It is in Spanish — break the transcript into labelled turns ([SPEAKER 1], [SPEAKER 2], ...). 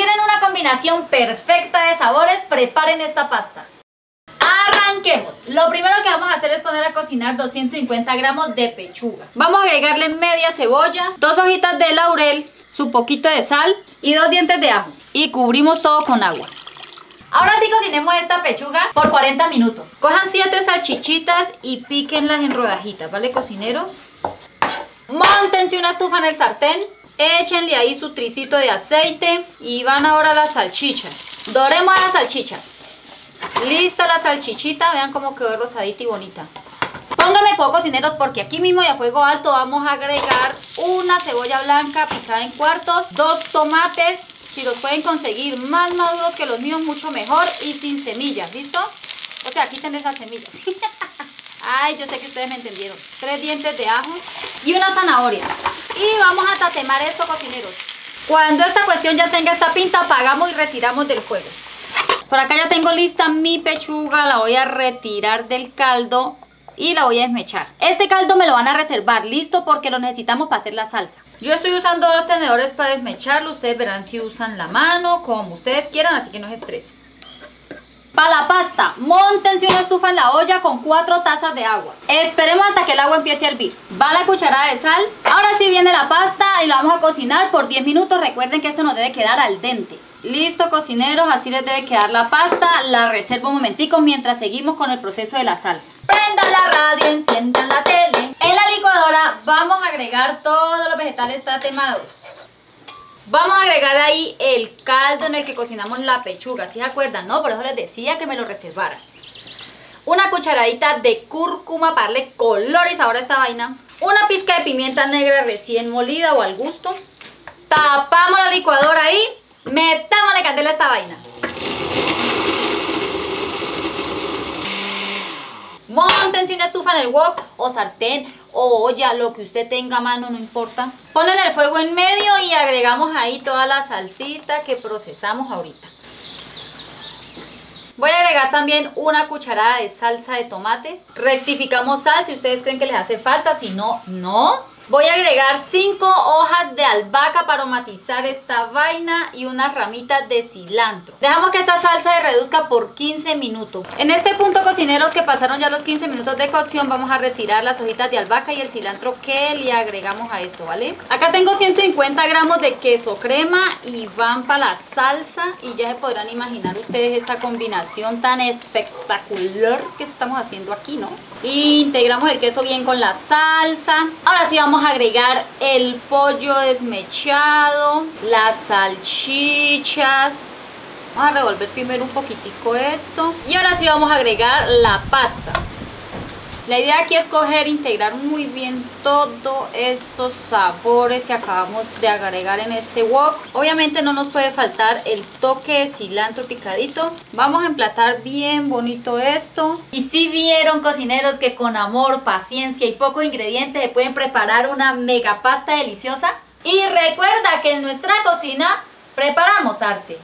[SPEAKER 1] quieren una combinación perfecta de sabores, preparen esta pasta. Arranquemos. Lo primero que vamos a hacer es poner a cocinar 250 gramos de pechuga. Vamos a agregarle media cebolla, dos hojitas de laurel, su poquito de sal y dos dientes de ajo. Y cubrimos todo con agua. Ahora sí cocinemos esta pechuga por 40 minutos. Cojan 7 salchichitas y píquenlas en rodajitas, ¿vale, cocineros? Montense una estufa en el sartén, échenle ahí su tricito de aceite y van ahora las salchichas. Doremos las salchichas. Lista la salchichita, vean cómo quedó rosadita y bonita. Pónganme poco cocineros porque aquí mismo y a fuego alto vamos a agregar una cebolla blanca picada en cuartos, dos tomates, si los pueden conseguir más maduros que los míos, mucho mejor y sin semillas, ¿listo? O sea, quiten esas semillas. Ay, yo sé que ustedes me entendieron. Tres dientes de ajo y una zanahoria. Y vamos a tatemar esto, cocineros. Cuando esta cuestión ya tenga esta pinta, apagamos y retiramos del fuego. Por acá ya tengo lista mi pechuga, la voy a retirar del caldo y la voy a desmechar. Este caldo me lo van a reservar listo porque lo necesitamos para hacer la salsa. Yo estoy usando dos tenedores para desmecharlo, ustedes verán si usan la mano, como ustedes quieran, así que no se estresen. Para la pasta, montense una estufa en la olla con 4 tazas de agua. Esperemos hasta que el agua empiece a hervir. Va la cucharada de sal. Ahora sí viene la pasta y la vamos a cocinar por 10 minutos. Recuerden que esto no debe quedar al dente. Listo cocineros, así les debe quedar la pasta. La reservo un momentico mientras seguimos con el proceso de la salsa. Prendan la radio, enciendan la tele. En la licuadora vamos a agregar todos los vegetales tatemados. Vamos a agregar ahí el caldo en el que cocinamos la pechuga, si se acuerdan? No, por eso les decía que me lo reservara. Una cucharadita de cúrcuma para darle color y sabor a esta vaina. Una pizca de pimienta negra recién molida o al gusto. Tapamos la licuadora ahí. Metámosle candela a esta vaina. Montense una estufa en el wok o sartén o olla, lo que usted tenga a mano, no importa. Ponen el fuego en medio y agregamos ahí toda la salsita que procesamos ahorita. Voy a agregar también una cucharada de salsa de tomate. Rectificamos sal si ustedes creen que les hace falta, si no, no. Voy a agregar 5 hojas de albahaca para aromatizar esta vaina y unas ramitas de cilantro. Dejamos que esta salsa se reduzca por 15 minutos. En este punto, cocineros, que pasaron ya los 15 minutos de cocción, vamos a retirar las hojitas de albahaca y el cilantro que le agregamos a esto, ¿vale? Acá tengo 150 gramos de queso crema y van para la salsa y ya se podrán imaginar ustedes esta combinación tan espectacular que estamos haciendo aquí, ¿no? Integramos el queso bien con la salsa. Ahora sí vamos a agregar el pollo desmechado, las salchichas. Vamos a revolver primero un poquitico esto. Y ahora sí vamos a agregar la pasta. La idea aquí es coger, integrar muy bien todos estos sabores que acabamos de agregar en este wok. Obviamente no nos puede faltar el toque de cilantro picadito. Vamos a emplatar bien bonito esto. Y si vieron cocineros que con amor, paciencia y pocos ingredientes se pueden preparar una mega pasta deliciosa. Y recuerda que en nuestra cocina preparamos arte.